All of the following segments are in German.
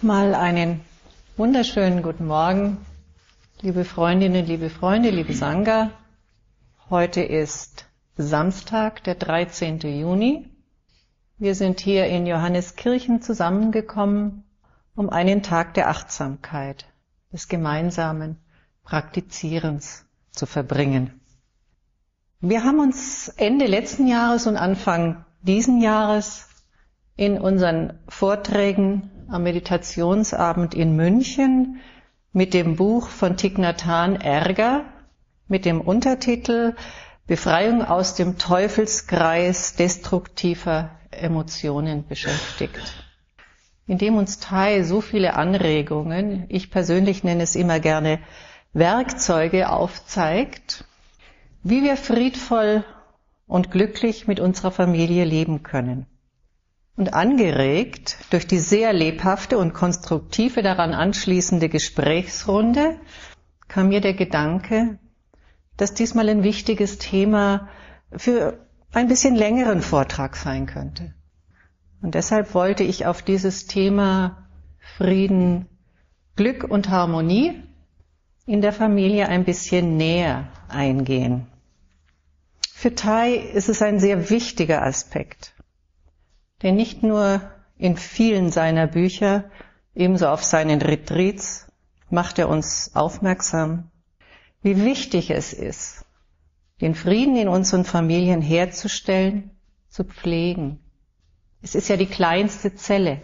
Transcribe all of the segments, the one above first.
Nochmal einen wunderschönen guten Morgen, liebe Freundinnen, liebe Freunde, liebe Sangha. Heute ist Samstag, der 13. Juni. Wir sind hier in Johanneskirchen zusammengekommen, um einen Tag der Achtsamkeit, des gemeinsamen Praktizierens zu verbringen. Wir haben uns Ende letzten Jahres und Anfang diesen Jahres in unseren Vorträgen am Meditationsabend in München mit dem Buch von Thich Ärger mit dem Untertitel Befreiung aus dem Teufelskreis destruktiver Emotionen beschäftigt. Indem uns Tai so viele Anregungen, ich persönlich nenne es immer gerne Werkzeuge aufzeigt, wie wir friedvoll und glücklich mit unserer Familie leben können. Und angeregt durch die sehr lebhafte und konstruktive daran anschließende Gesprächsrunde kam mir der Gedanke, dass diesmal ein wichtiges Thema für ein bisschen längeren Vortrag sein könnte. Und deshalb wollte ich auf dieses Thema Frieden, Glück und Harmonie in der Familie ein bisschen näher eingehen. Für Tai ist es ein sehr wichtiger Aspekt. Denn nicht nur in vielen seiner Bücher, ebenso auf seinen Retreats, macht er uns aufmerksam, wie wichtig es ist, den Frieden in unseren Familien herzustellen, zu pflegen. Es ist ja die kleinste Zelle.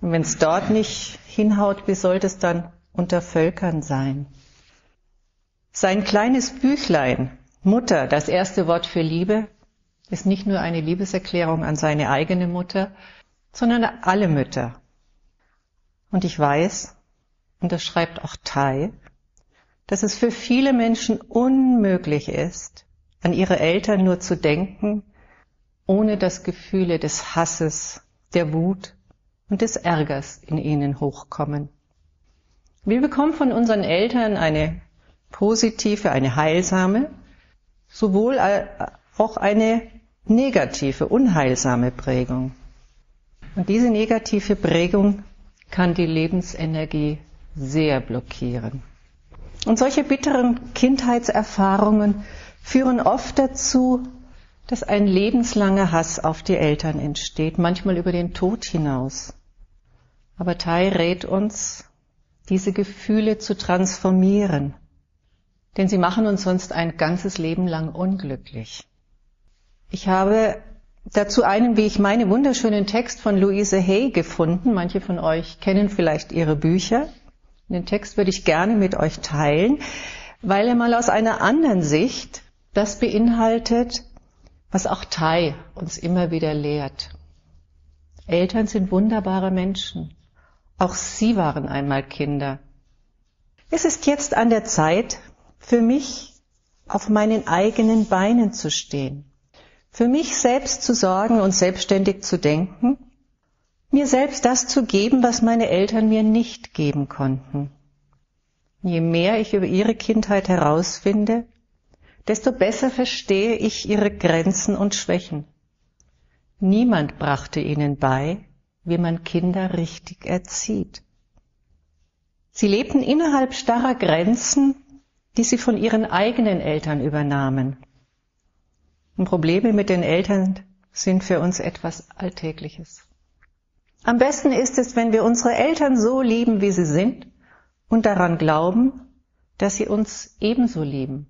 Und wenn es dort nicht hinhaut, wie sollte es dann unter Völkern sein? Sein kleines Büchlein, Mutter, das erste Wort für Liebe, ist nicht nur eine Liebeserklärung an seine eigene Mutter, sondern an alle Mütter. Und ich weiß, und das schreibt auch Tai, dass es für viele Menschen unmöglich ist, an ihre Eltern nur zu denken, ohne dass Gefühle des Hasses, der Wut und des Ärgers in ihnen hochkommen. Wir bekommen von unseren Eltern eine positive, eine heilsame, sowohl auch eine negative, unheilsame Prägung. Und diese negative Prägung kann die Lebensenergie sehr blockieren. Und solche bitteren Kindheitserfahrungen führen oft dazu, dass ein lebenslanger Hass auf die Eltern entsteht, manchmal über den Tod hinaus. Aber Tai rät uns, diese Gefühle zu transformieren, denn sie machen uns sonst ein ganzes Leben lang unglücklich. Ich habe dazu einen, wie ich meine, wunderschönen Text von Louise Hay gefunden. Manche von euch kennen vielleicht ihre Bücher. Den Text würde ich gerne mit euch teilen, weil er mal aus einer anderen Sicht das beinhaltet, was auch Tai uns immer wieder lehrt. Eltern sind wunderbare Menschen. Auch sie waren einmal Kinder. Es ist jetzt an der Zeit, für mich auf meinen eigenen Beinen zu stehen für mich selbst zu sorgen und selbstständig zu denken, mir selbst das zu geben, was meine Eltern mir nicht geben konnten. Je mehr ich über ihre Kindheit herausfinde, desto besser verstehe ich ihre Grenzen und Schwächen. Niemand brachte ihnen bei, wie man Kinder richtig erzieht. Sie lebten innerhalb starrer Grenzen, die sie von ihren eigenen Eltern übernahmen. Und Probleme mit den Eltern sind für uns etwas Alltägliches. Am besten ist es, wenn wir unsere Eltern so lieben, wie sie sind und daran glauben, dass sie uns ebenso lieben.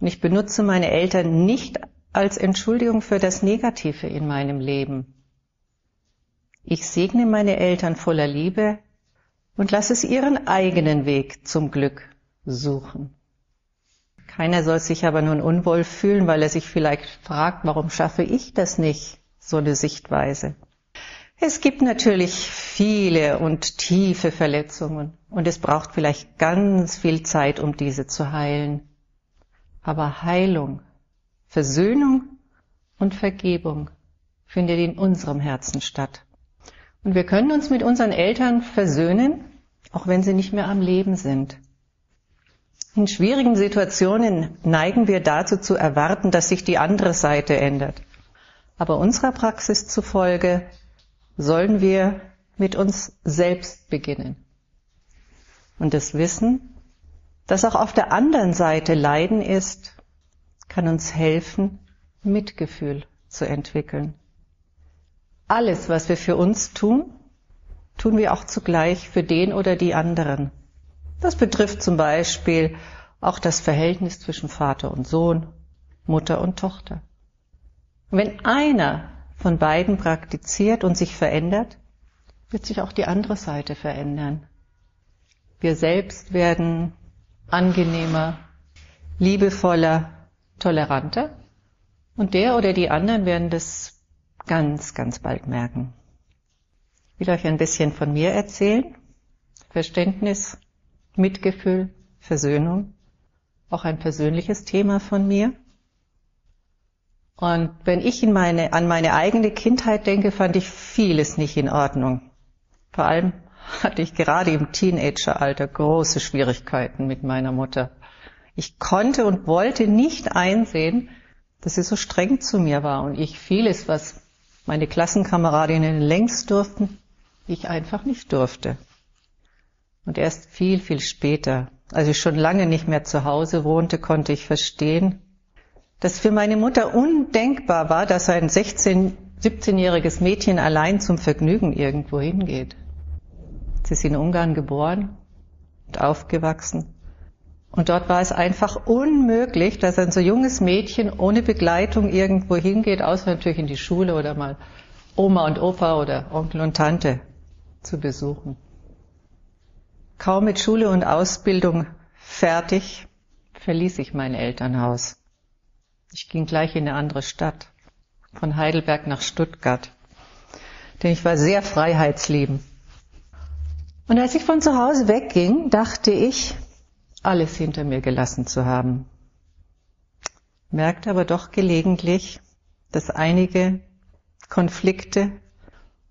Und ich benutze meine Eltern nicht als Entschuldigung für das Negative in meinem Leben. Ich segne meine Eltern voller Liebe und lasse es ihren eigenen Weg zum Glück suchen. Keiner soll sich aber nun unwohl fühlen, weil er sich vielleicht fragt, warum schaffe ich das nicht, so eine Sichtweise. Es gibt natürlich viele und tiefe Verletzungen und es braucht vielleicht ganz viel Zeit, um diese zu heilen. Aber Heilung, Versöhnung und Vergebung findet in unserem Herzen statt. Und wir können uns mit unseren Eltern versöhnen, auch wenn sie nicht mehr am Leben sind. In schwierigen Situationen neigen wir dazu zu erwarten, dass sich die andere Seite ändert. Aber unserer Praxis zufolge sollen wir mit uns selbst beginnen. Und das Wissen, dass auch auf der anderen Seite Leiden ist, kann uns helfen, Mitgefühl zu entwickeln. Alles, was wir für uns tun, tun wir auch zugleich für den oder die anderen. Das betrifft zum Beispiel auch das Verhältnis zwischen Vater und Sohn, Mutter und Tochter. wenn einer von beiden praktiziert und sich verändert, wird sich auch die andere Seite verändern. Wir selbst werden angenehmer, liebevoller, toleranter und der oder die anderen werden das ganz, ganz bald merken. Ich will euch ein bisschen von mir erzählen. Verständnis, Mitgefühl, Versöhnung. Auch ein persönliches Thema von mir. Und wenn ich meine, an meine eigene Kindheit denke, fand ich vieles nicht in Ordnung. Vor allem hatte ich gerade im Teenageralter große Schwierigkeiten mit meiner Mutter. Ich konnte und wollte nicht einsehen, dass sie so streng zu mir war und ich vieles, was meine Klassenkameradinnen längst durften, ich einfach nicht durfte. Und erst viel, viel später, als ich schon lange nicht mehr zu Hause wohnte, konnte ich verstehen, dass für meine Mutter undenkbar war, dass ein 16, 17-jähriges Mädchen allein zum Vergnügen irgendwo hingeht. Sie ist in Ungarn geboren und aufgewachsen. Und dort war es einfach unmöglich, dass ein so junges Mädchen ohne Begleitung irgendwo hingeht, außer natürlich in die Schule oder mal Oma und Opa oder Onkel und Tante zu besuchen. Kaum mit Schule und Ausbildung fertig, verließ ich mein Elternhaus. Ich ging gleich in eine andere Stadt, von Heidelberg nach Stuttgart, denn ich war sehr freiheitsliebend. Und als ich von zu Hause wegging, dachte ich, alles hinter mir gelassen zu haben. Merkte aber doch gelegentlich, dass einige Konflikte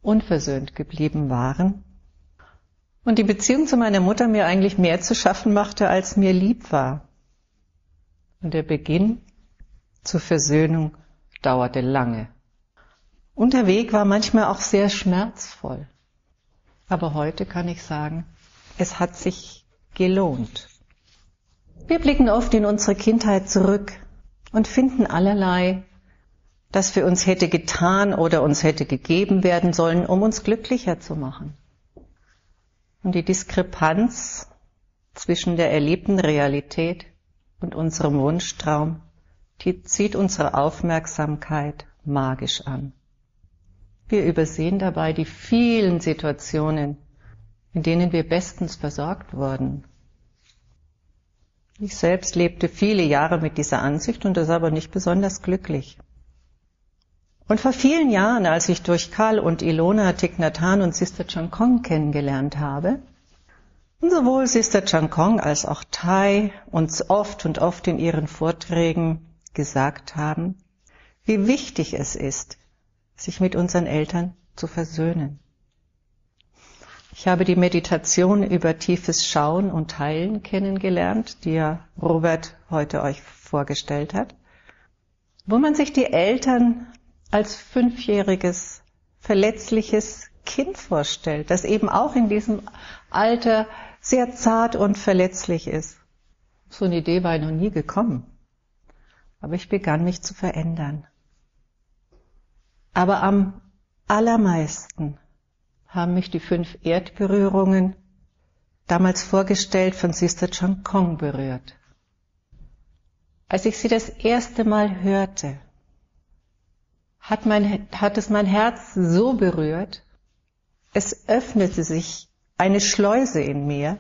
unversöhnt geblieben waren und die Beziehung zu meiner Mutter mir eigentlich mehr zu schaffen machte, als mir lieb war. Und der Beginn zur Versöhnung dauerte lange. Und der Weg war manchmal auch sehr schmerzvoll. Aber heute kann ich sagen, es hat sich gelohnt. Wir blicken oft in unsere Kindheit zurück und finden allerlei, das für uns hätte getan oder uns hätte gegeben werden sollen, um uns glücklicher zu machen. Und die Diskrepanz zwischen der erlebten Realität und unserem Wunschtraum, die zieht unsere Aufmerksamkeit magisch an. Wir übersehen dabei die vielen Situationen, in denen wir bestens versorgt wurden. Ich selbst lebte viele Jahre mit dieser Ansicht und das aber nicht besonders glücklich. Und vor vielen Jahren, als ich durch Karl und Ilona Tignatan und Sister Chankong kennengelernt habe, und sowohl Sister Chankong als auch Tai uns oft und oft in ihren Vorträgen gesagt haben, wie wichtig es ist, sich mit unseren Eltern zu versöhnen. Ich habe die Meditation über tiefes Schauen und Heilen kennengelernt, die ja Robert heute euch vorgestellt hat, wo man sich die Eltern als fünfjähriges, verletzliches Kind vorstellt, das eben auch in diesem Alter sehr zart und verletzlich ist. So eine Idee war noch nie gekommen. Aber ich begann mich zu verändern. Aber am allermeisten haben mich die fünf Erdberührungen, damals vorgestellt von Sister Chang Kong, berührt. Als ich sie das erste Mal hörte, hat, mein, hat es mein Herz so berührt, es öffnete sich eine Schleuse in mir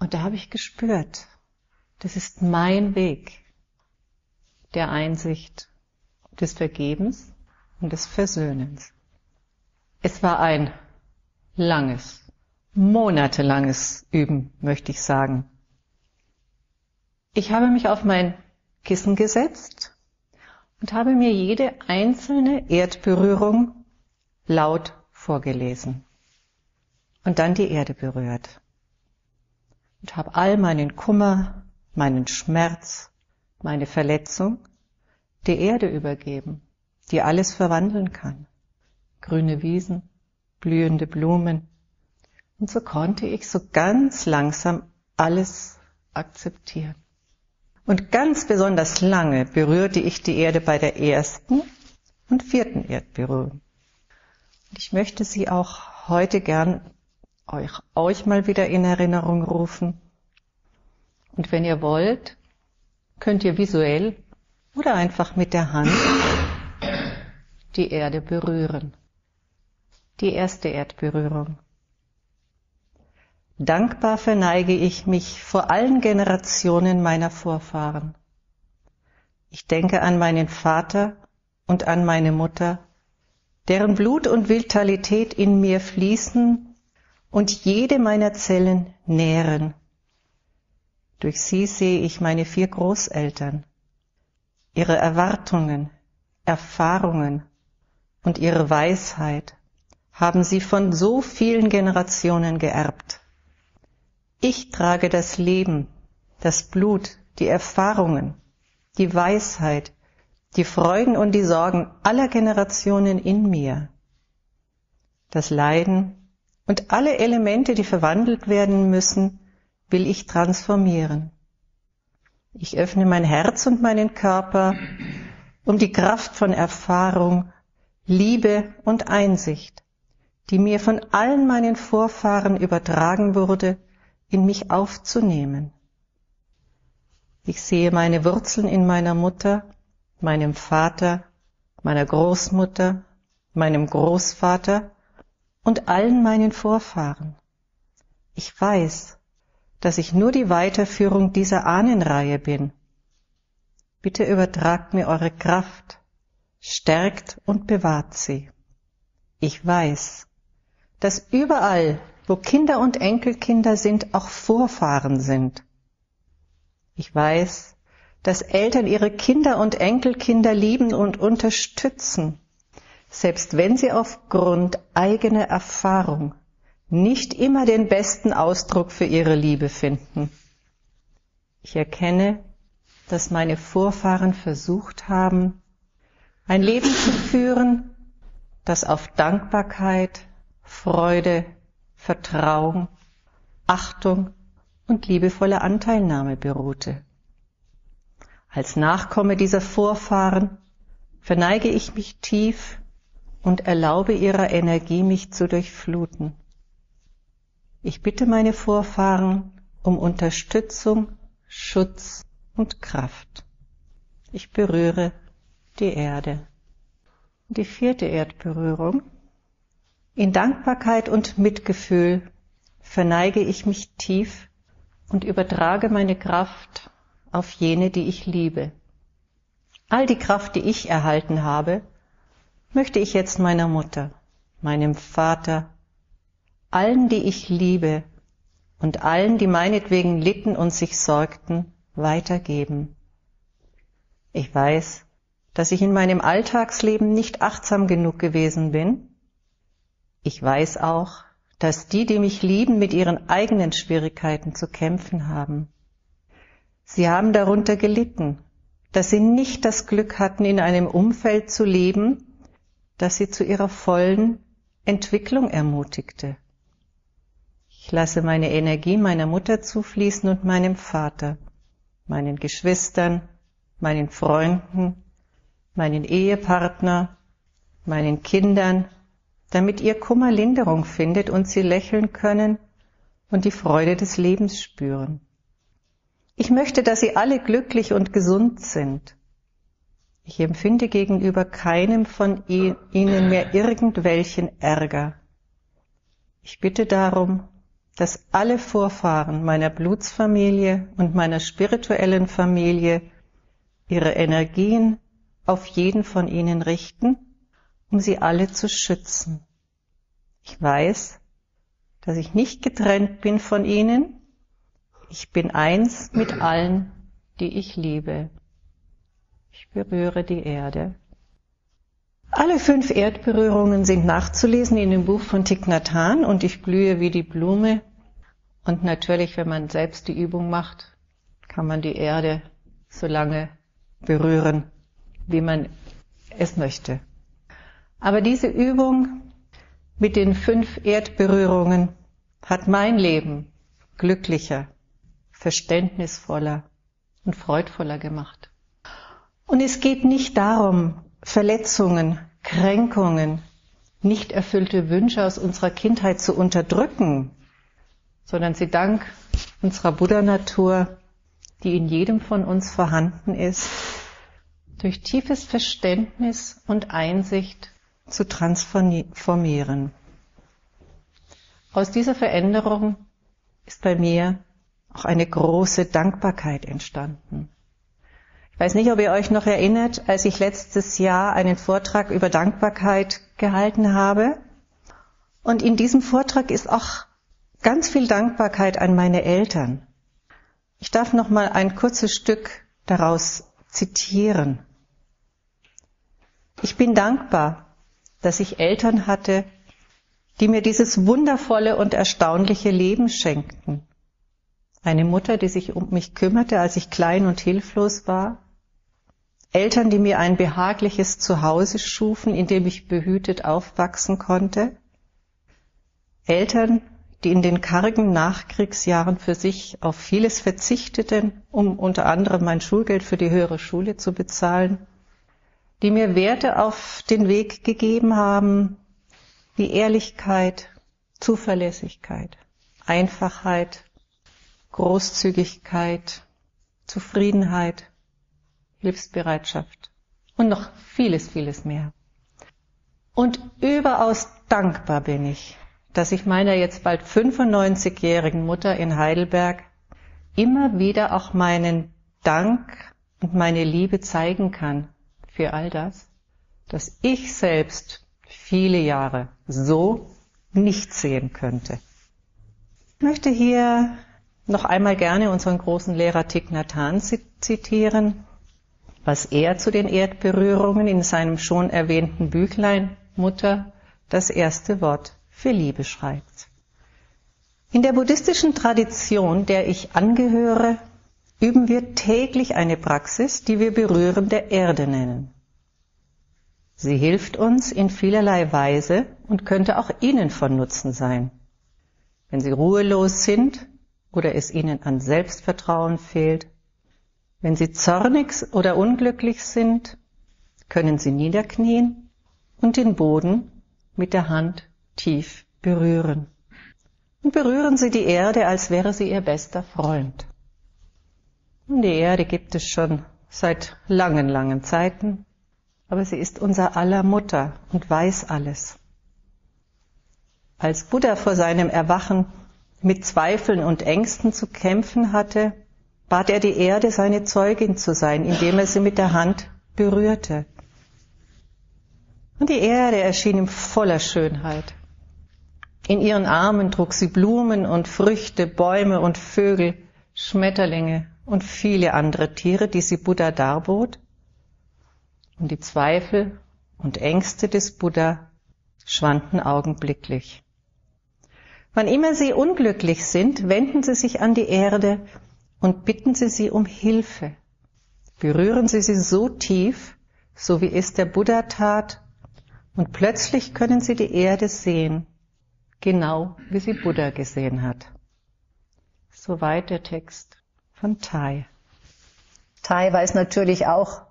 und da habe ich gespürt, das ist mein Weg der Einsicht, des Vergebens und des Versöhnens. Es war ein langes, monatelanges Üben, möchte ich sagen. Ich habe mich auf mein Kissen gesetzt und habe mir jede einzelne Erdberührung laut vorgelesen und dann die Erde berührt und habe all meinen Kummer, meinen Schmerz, meine Verletzung der Erde übergeben die alles verwandeln kann. Grüne Wiesen, blühende Blumen. Und so konnte ich so ganz langsam alles akzeptieren. Und ganz besonders lange berührte ich die Erde bei der ersten und vierten Erdberührung. Ich möchte sie auch heute gern euch, euch mal wieder in Erinnerung rufen. Und wenn ihr wollt, könnt ihr visuell oder einfach mit der Hand die Erde berühren. Die erste Erdberührung. Dankbar verneige ich mich vor allen Generationen meiner Vorfahren. Ich denke an meinen Vater und an meine Mutter, deren Blut und Vitalität in mir fließen und jede meiner Zellen nähren. Durch sie sehe ich meine vier Großeltern, ihre Erwartungen, Erfahrungen und ihre Weisheit haben sie von so vielen Generationen geerbt. Ich trage das Leben, das Blut, die Erfahrungen, die Weisheit, die Freuden und die Sorgen aller Generationen in mir. Das Leiden und alle Elemente, die verwandelt werden müssen, will ich transformieren. Ich öffne mein Herz und meinen Körper, um die Kraft von Erfahrung, Liebe und Einsicht, die mir von allen meinen Vorfahren übertragen wurde, in mich aufzunehmen. Ich sehe meine Wurzeln in meiner Mutter, meinem Vater, meiner Großmutter, meinem Großvater und allen meinen Vorfahren. Ich weiß, dass ich nur die Weiterführung dieser Ahnenreihe bin. Bitte übertragt mir eure Kraft, stärkt und bewahrt sie. Ich weiß, dass überall wo Kinder und Enkelkinder sind, auch Vorfahren sind. Ich weiß, dass Eltern ihre Kinder und Enkelkinder lieben und unterstützen, selbst wenn sie aufgrund eigener Erfahrung nicht immer den besten Ausdruck für ihre Liebe finden. Ich erkenne, dass meine Vorfahren versucht haben, ein Leben zu führen, das auf Dankbarkeit, Freude, Vertrauen, Achtung und liebevolle Anteilnahme beruhte. Als Nachkomme dieser Vorfahren verneige ich mich tief und erlaube ihrer Energie mich zu durchfluten. Ich bitte meine Vorfahren um Unterstützung, Schutz und Kraft. Ich berühre die Erde. Die vierte Erdberührung in Dankbarkeit und Mitgefühl verneige ich mich tief und übertrage meine Kraft auf jene, die ich liebe. All die Kraft, die ich erhalten habe, möchte ich jetzt meiner Mutter, meinem Vater, allen, die ich liebe und allen, die meinetwegen litten und sich sorgten, weitergeben. Ich weiß, dass ich in meinem Alltagsleben nicht achtsam genug gewesen bin ich weiß auch, dass die, die mich lieben, mit ihren eigenen Schwierigkeiten zu kämpfen haben. Sie haben darunter gelitten, dass sie nicht das Glück hatten, in einem Umfeld zu leben, das sie zu ihrer vollen Entwicklung ermutigte. Ich lasse meine Energie meiner Mutter zufließen und meinem Vater, meinen Geschwistern, meinen Freunden, meinen Ehepartner, meinen Kindern, damit ihr Kummer Linderung findet und sie lächeln können und die Freude des Lebens spüren. Ich möchte, dass sie alle glücklich und gesund sind. Ich empfinde gegenüber keinem von ihnen mehr irgendwelchen Ärger. Ich bitte darum, dass alle Vorfahren meiner Blutsfamilie und meiner spirituellen Familie ihre Energien auf jeden von ihnen richten um sie alle zu schützen. Ich weiß, dass ich nicht getrennt bin von ihnen. Ich bin eins mit allen, die ich liebe. Ich berühre die Erde. Alle fünf Erdberührungen sind nachzulesen in dem Buch von Thich Nhat Hanh und ich blühe wie die Blume. Und natürlich, wenn man selbst die Übung macht, kann man die Erde so lange berühren, wie man es möchte. Aber diese Übung mit den fünf Erdberührungen hat mein Leben glücklicher, verständnisvoller und freudvoller gemacht. Und es geht nicht darum, Verletzungen, Kränkungen, nicht erfüllte Wünsche aus unserer Kindheit zu unterdrücken, sondern sie dank unserer Buddha-Natur, die in jedem von uns vorhanden ist, durch tiefes Verständnis und Einsicht zu transformieren. Aus dieser Veränderung ist bei mir auch eine große Dankbarkeit entstanden. Ich weiß nicht, ob ihr euch noch erinnert, als ich letztes Jahr einen Vortrag über Dankbarkeit gehalten habe. Und in diesem Vortrag ist auch ganz viel Dankbarkeit an meine Eltern. Ich darf noch mal ein kurzes Stück daraus zitieren. Ich bin dankbar, dass ich Eltern hatte, die mir dieses wundervolle und erstaunliche Leben schenkten. Eine Mutter, die sich um mich kümmerte, als ich klein und hilflos war. Eltern, die mir ein behagliches Zuhause schufen, in dem ich behütet aufwachsen konnte. Eltern, die in den kargen Nachkriegsjahren für sich auf vieles verzichteten, um unter anderem mein Schulgeld für die höhere Schule zu bezahlen, die mir Werte auf den Weg gegeben haben, wie Ehrlichkeit, Zuverlässigkeit, Einfachheit, Großzügigkeit, Zufriedenheit, Hilfsbereitschaft und noch vieles, vieles mehr. Und überaus dankbar bin ich, dass ich meiner jetzt bald 95-jährigen Mutter in Heidelberg immer wieder auch meinen Dank und meine Liebe zeigen kann für all das, dass ich selbst viele Jahre so nicht sehen könnte. Ich möchte hier noch einmal gerne unseren großen Lehrer Thich Nhat Hanh zitieren, was er zu den Erdberührungen in seinem schon erwähnten Büchlein Mutter das erste Wort für Liebe schreibt. In der buddhistischen Tradition, der ich angehöre, üben wir täglich eine Praxis, die wir Berühren der Erde nennen. Sie hilft uns in vielerlei Weise und könnte auch Ihnen von Nutzen sein. Wenn Sie ruhelos sind oder es Ihnen an Selbstvertrauen fehlt, wenn Sie zornig oder unglücklich sind, können Sie niederknien und den Boden mit der Hand tief berühren. Und berühren Sie die Erde, als wäre sie Ihr bester Freund. Und die Erde gibt es schon seit langen, langen Zeiten, aber sie ist unser aller Mutter und weiß alles. Als Buddha vor seinem Erwachen mit Zweifeln und Ängsten zu kämpfen hatte, bat er die Erde, seine Zeugin zu sein, indem er sie mit der Hand berührte. Und die Erde erschien ihm voller Schönheit. In ihren Armen trug sie Blumen und Früchte, Bäume und Vögel, Schmetterlinge und viele andere Tiere, die sie Buddha darbot. Und die Zweifel und Ängste des Buddha schwanden augenblicklich. Wann immer Sie unglücklich sind, wenden Sie sich an die Erde und bitten Sie sie um Hilfe. Berühren Sie sie so tief, so wie es der Buddha tat, und plötzlich können Sie die Erde sehen, genau wie sie Buddha gesehen hat. Soweit der Text von Tai. Tai weiß natürlich auch,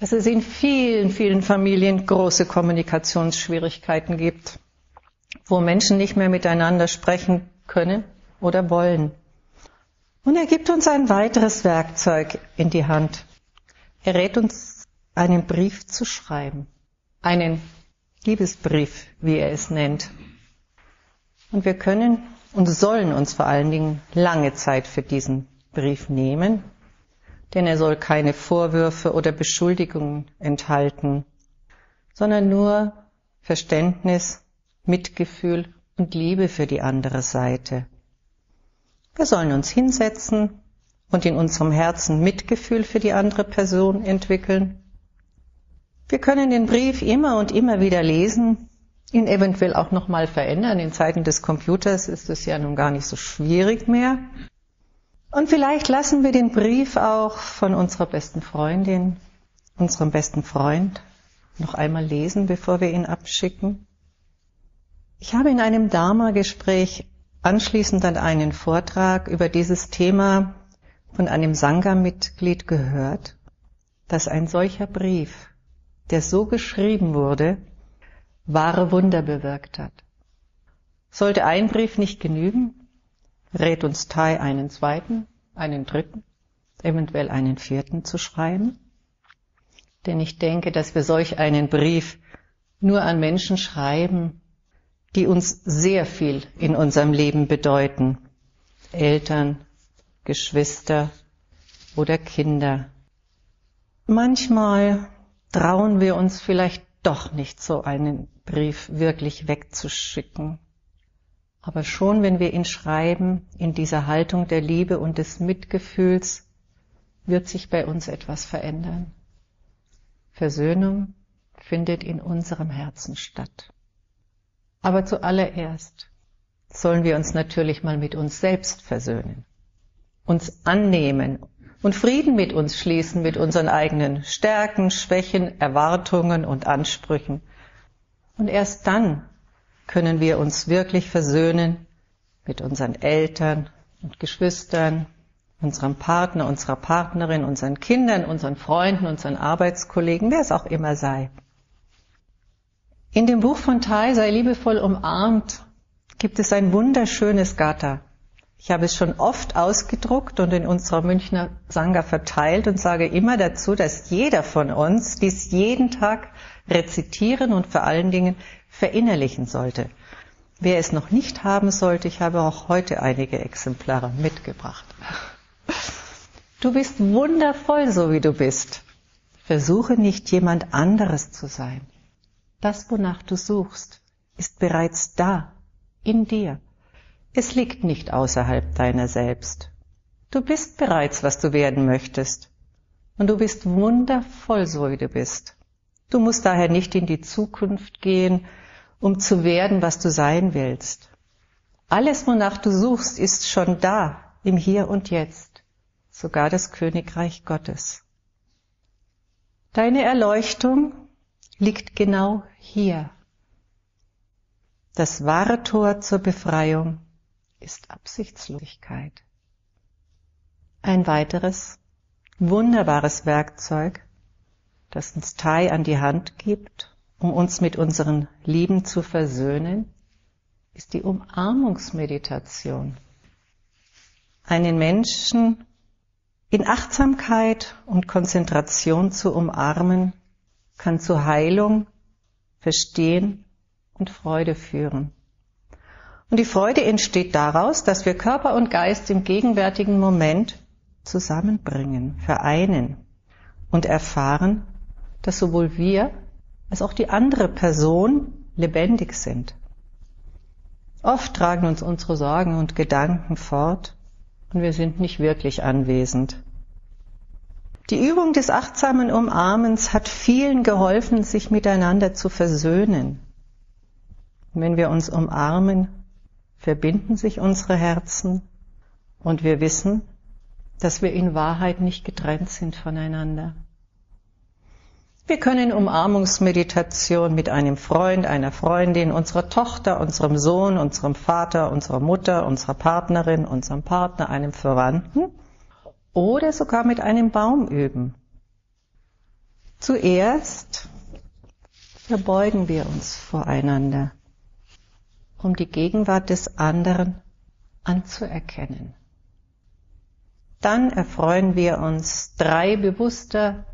dass es in vielen, vielen Familien große Kommunikationsschwierigkeiten gibt, wo Menschen nicht mehr miteinander sprechen können oder wollen. Und er gibt uns ein weiteres Werkzeug in die Hand. Er rät uns, einen Brief zu schreiben. Einen Liebesbrief, wie er es nennt. Und wir können und sollen uns vor allen Dingen lange Zeit für diesen Brief nehmen, denn er soll keine Vorwürfe oder Beschuldigungen enthalten, sondern nur Verständnis, Mitgefühl und Liebe für die andere Seite. Wir sollen uns hinsetzen und in unserem Herzen Mitgefühl für die andere Person entwickeln. Wir können den Brief immer und immer wieder lesen, ihn eventuell auch nochmal verändern. In Zeiten des Computers ist es ja nun gar nicht so schwierig mehr. Und vielleicht lassen wir den Brief auch von unserer besten Freundin, unserem besten Freund noch einmal lesen, bevor wir ihn abschicken. Ich habe in einem Dharma-Gespräch anschließend an einen Vortrag über dieses Thema von einem Sangha-Mitglied gehört, dass ein solcher Brief, der so geschrieben wurde, wahre Wunder bewirkt hat. Sollte ein Brief nicht genügen, rät uns Tai einen zweiten, einen dritten, eventuell einen vierten zu schreiben. Denn ich denke, dass wir solch einen Brief nur an Menschen schreiben, die uns sehr viel in unserem Leben bedeuten. Eltern, Geschwister oder Kinder. Manchmal trauen wir uns vielleicht doch nicht so einen Brief wirklich wegzuschicken. Aber schon wenn wir ihn schreiben, in dieser Haltung der Liebe und des Mitgefühls, wird sich bei uns etwas verändern. Versöhnung findet in unserem Herzen statt. Aber zuallererst sollen wir uns natürlich mal mit uns selbst versöhnen, uns annehmen und Frieden mit uns schließen, mit unseren eigenen Stärken, Schwächen, Erwartungen und Ansprüchen. Und erst dann können wir uns wirklich versöhnen mit unseren Eltern und Geschwistern, unserem Partner, unserer Partnerin, unseren Kindern, unseren Freunden, unseren Arbeitskollegen, wer es auch immer sei. In dem Buch von Tai, Sei liebevoll umarmt, gibt es ein wunderschönes Gatha. Ich habe es schon oft ausgedruckt und in unserer Münchner Sangha verteilt und sage immer dazu, dass jeder von uns dies jeden Tag rezitieren und vor allen Dingen verinnerlichen sollte. Wer es noch nicht haben sollte, ich habe auch heute einige Exemplare mitgebracht. Du bist wundervoll, so wie du bist. Versuche nicht jemand anderes zu sein. Das, wonach du suchst, ist bereits da, in dir. Es liegt nicht außerhalb deiner selbst. Du bist bereits, was du werden möchtest. Und du bist wundervoll, so wie du bist. Du musst daher nicht in die Zukunft gehen, um zu werden, was du sein willst. Alles, wonach du suchst, ist schon da, im Hier und Jetzt, sogar das Königreich Gottes. Deine Erleuchtung liegt genau hier. Das wahre Tor zur Befreiung ist Absichtslosigkeit. Ein weiteres wunderbares Werkzeug, das uns Tai an die Hand gibt, um uns mit unseren Lieben zu versöhnen, ist die Umarmungsmeditation. Einen Menschen in Achtsamkeit und Konzentration zu umarmen, kann zu Heilung, Verstehen und Freude führen. Und die Freude entsteht daraus, dass wir Körper und Geist im gegenwärtigen Moment zusammenbringen, vereinen und erfahren, dass sowohl wir als auch die andere Person lebendig sind. Oft tragen uns unsere Sorgen und Gedanken fort und wir sind nicht wirklich anwesend. Die Übung des achtsamen Umarmens hat vielen geholfen, sich miteinander zu versöhnen. Und wenn wir uns umarmen, verbinden sich unsere Herzen und wir wissen, dass wir in Wahrheit nicht getrennt sind voneinander. Wir können Umarmungsmeditation mit einem Freund, einer Freundin, unserer Tochter, unserem Sohn, unserem Vater, unserer Mutter, unserer Partnerin, unserem Partner, einem Verwandten oder sogar mit einem Baum üben. Zuerst verbeugen wir uns voreinander, um die Gegenwart des anderen anzuerkennen. Dann erfreuen wir uns drei bewusster,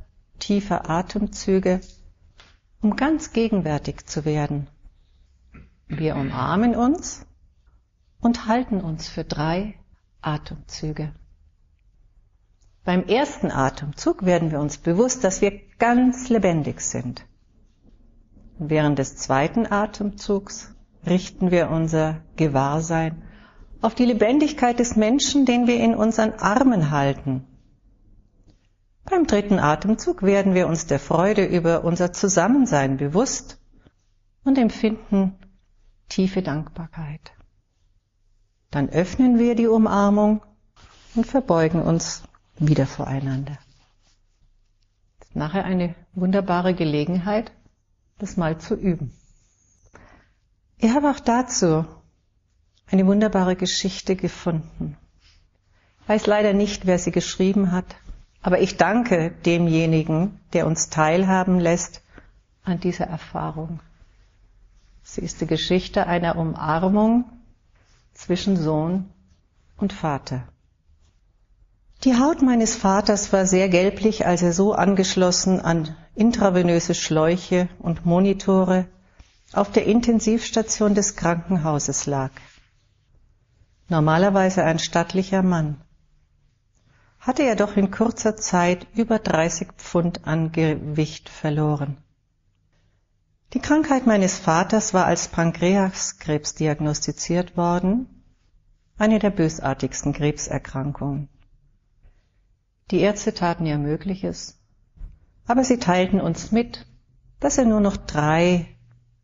tiefer Atemzüge, um ganz gegenwärtig zu werden. Wir umarmen uns und halten uns für drei Atemzüge. Beim ersten Atemzug werden wir uns bewusst, dass wir ganz lebendig sind. Während des zweiten Atemzugs richten wir unser Gewahrsein auf die Lebendigkeit des Menschen, den wir in unseren Armen halten. Beim dritten Atemzug werden wir uns der Freude über unser Zusammensein bewusst und empfinden tiefe Dankbarkeit. Dann öffnen wir die Umarmung und verbeugen uns wieder voreinander. Nachher eine wunderbare Gelegenheit, das mal zu üben. Ich habe auch dazu eine wunderbare Geschichte gefunden. Ich weiß leider nicht, wer sie geschrieben hat, aber ich danke demjenigen, der uns teilhaben lässt an dieser Erfahrung. Sie ist die Geschichte einer Umarmung zwischen Sohn und Vater. Die Haut meines Vaters war sehr gelblich, als er so angeschlossen an intravenöse Schläuche und Monitore auf der Intensivstation des Krankenhauses lag. Normalerweise ein stattlicher Mann. Hatte er doch in kurzer Zeit über 30 Pfund an Gewicht verloren. Die Krankheit meines Vaters war als Pankreaskrebs diagnostiziert worden, eine der bösartigsten Krebserkrankungen. Die Ärzte taten ihr Mögliches, aber sie teilten uns mit, dass er nur noch drei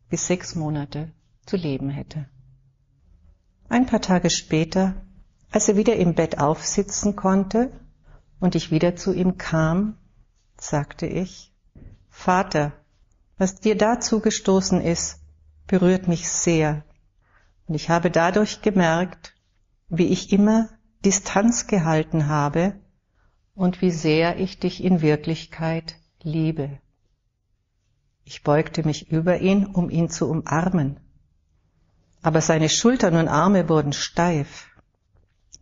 bis sechs Monate zu leben hätte. Ein paar Tage später, als er wieder im Bett aufsitzen konnte und ich wieder zu ihm kam, sagte ich, Vater, was dir da zugestoßen ist, berührt mich sehr. Und ich habe dadurch gemerkt, wie ich immer Distanz gehalten habe und wie sehr ich dich in Wirklichkeit liebe. Ich beugte mich über ihn, um ihn zu umarmen. Aber seine Schultern und Arme wurden steif.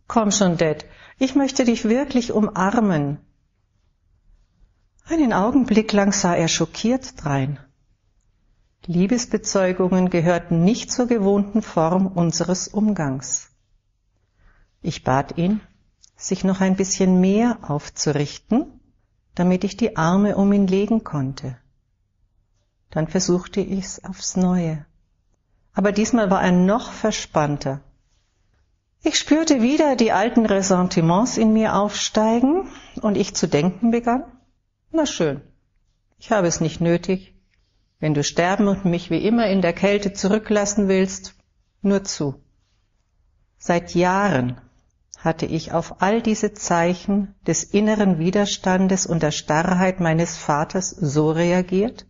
Komm schon, Dad, ich möchte dich wirklich umarmen. Einen Augenblick lang sah er schockiert drein. Liebesbezeugungen gehörten nicht zur gewohnten Form unseres Umgangs. Ich bat ihn, sich noch ein bisschen mehr aufzurichten, damit ich die Arme um ihn legen konnte. Dann versuchte ich's aufs Neue. Aber diesmal war er noch verspannter. Ich spürte wieder die alten Ressentiments in mir aufsteigen und ich zu denken begann, na schön, ich habe es nicht nötig. Wenn du sterben und mich wie immer in der Kälte zurücklassen willst, nur zu. Seit Jahren hatte ich auf all diese Zeichen des inneren Widerstandes und der Starrheit meines Vaters so reagiert,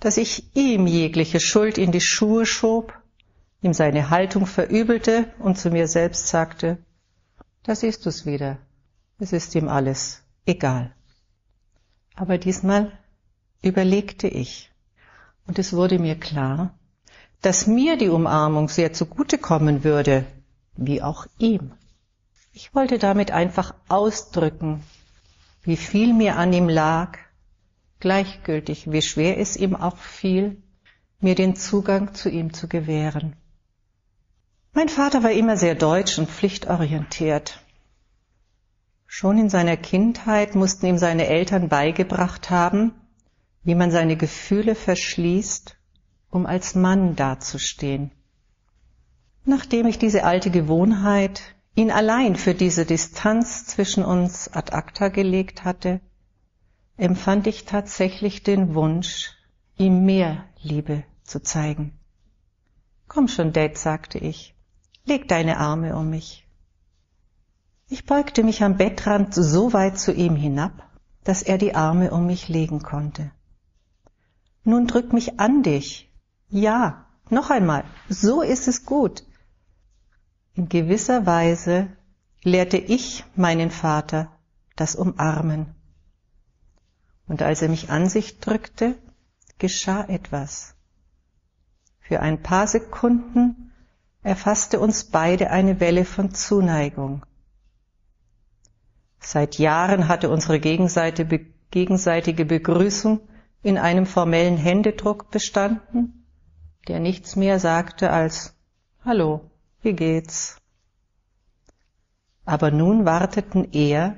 dass ich ihm jegliche Schuld in die Schuhe schob, ihm seine Haltung verübelte und zu mir selbst sagte, da siehst du's wieder, es ist ihm alles egal. Aber diesmal überlegte ich und es wurde mir klar, dass mir die Umarmung sehr zugute kommen würde, wie auch ihm. Ich wollte damit einfach ausdrücken, wie viel mir an ihm lag gleichgültig, wie schwer es ihm auch fiel, mir den Zugang zu ihm zu gewähren. Mein Vater war immer sehr deutsch und pflichtorientiert. Schon in seiner Kindheit mussten ihm seine Eltern beigebracht haben, wie man seine Gefühle verschließt, um als Mann dazustehen. Nachdem ich diese alte Gewohnheit, ihn allein für diese Distanz zwischen uns ad acta gelegt hatte, empfand ich tatsächlich den Wunsch, ihm mehr Liebe zu zeigen. Komm schon, Dad, sagte ich, leg deine Arme um mich. Ich beugte mich am Bettrand so weit zu ihm hinab, dass er die Arme um mich legen konnte. Nun drück mich an dich. Ja, noch einmal, so ist es gut. In gewisser Weise lehrte ich meinen Vater das Umarmen. Und als er mich an sich drückte, geschah etwas. Für ein paar Sekunden erfasste uns beide eine Welle von Zuneigung. Seit Jahren hatte unsere gegenseitige Begrüßung in einem formellen Händedruck bestanden, der nichts mehr sagte als Hallo, wie geht's? Aber nun warteten er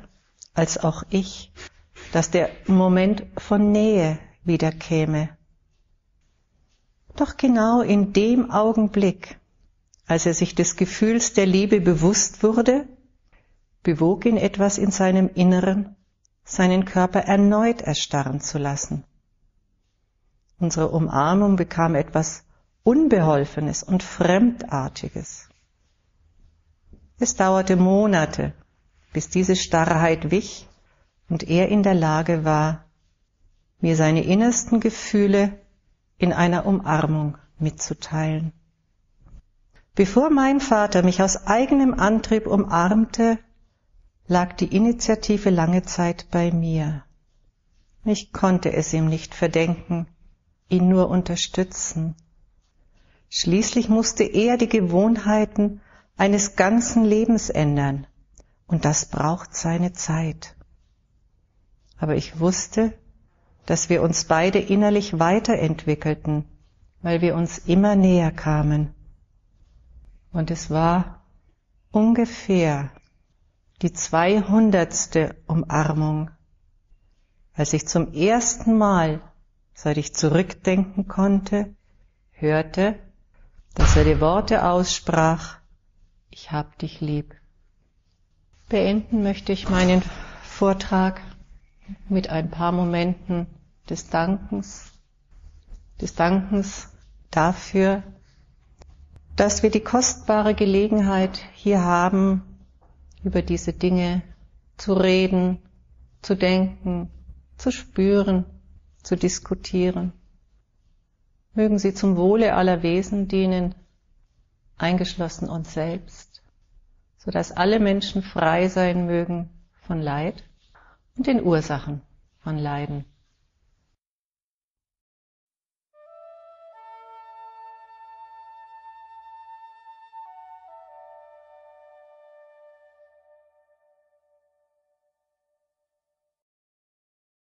als auch ich dass der Moment von Nähe wiederkäme. Doch genau in dem Augenblick, als er sich des Gefühls der Liebe bewusst wurde, bewog ihn etwas in seinem Inneren, seinen Körper erneut erstarren zu lassen. Unsere Umarmung bekam etwas Unbeholfenes und Fremdartiges. Es dauerte Monate, bis diese Starrheit wich und er in der Lage war, mir seine innersten Gefühle in einer Umarmung mitzuteilen. Bevor mein Vater mich aus eigenem Antrieb umarmte, lag die Initiative lange Zeit bei mir. Ich konnte es ihm nicht verdenken, ihn nur unterstützen. Schließlich musste er die Gewohnheiten eines ganzen Lebens ändern, und das braucht seine Zeit. Aber ich wusste, dass wir uns beide innerlich weiterentwickelten, weil wir uns immer näher kamen. Und es war ungefähr die zweihundertste Umarmung, als ich zum ersten Mal, seit ich zurückdenken konnte, hörte, dass er die Worte aussprach, ich hab dich lieb. Beenden möchte ich meinen Vortrag mit ein paar Momenten des Dankens, des Dankens dafür, dass wir die kostbare Gelegenheit hier haben, über diese Dinge zu reden, zu denken, zu spüren, zu diskutieren. Mögen sie zum Wohle aller Wesen dienen, eingeschlossen uns selbst, so dass alle Menschen frei sein mögen von Leid und den Ursachen von Leiden.